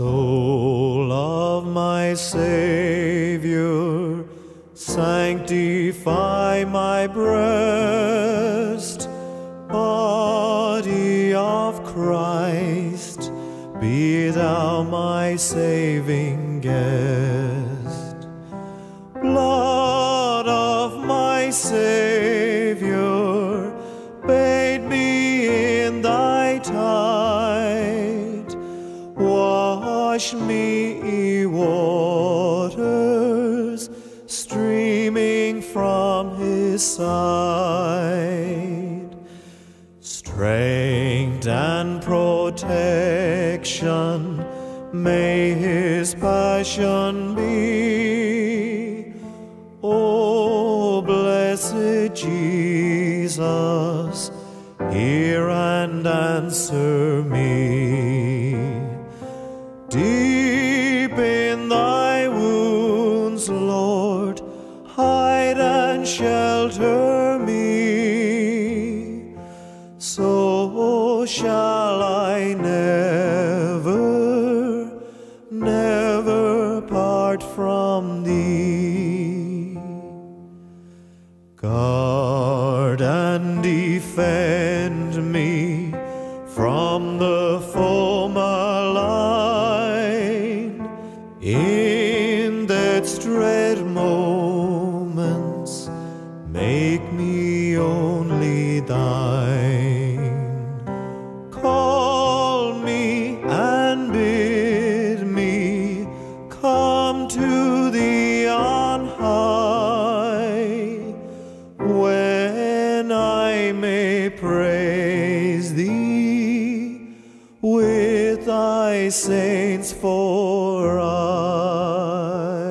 Soul of my Savior, sanctify my breast. Body of Christ, be thou my saving guest. Wash me, waters streaming from his side. Strength and protection may his passion be. O blessed Jesus, hear and answer me. Shelter me. So shall I never, never part from thee. Guard and defend me from the foe saints, for us.